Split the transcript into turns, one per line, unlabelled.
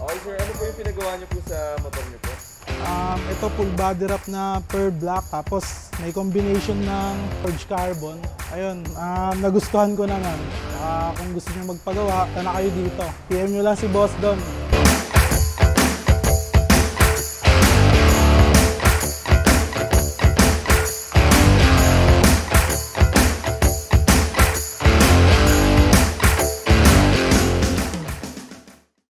Okay sir, ano po yung pinagawa niyo po sa motor niyo po?
Um, ito full body wrap na per black tapos may combination ng forged carbon. Ayun, um, nagustuhan ko naman. Ah, kung gusto niyo magpagawa, tana kayo dito. PM nyo lang si Boss Don.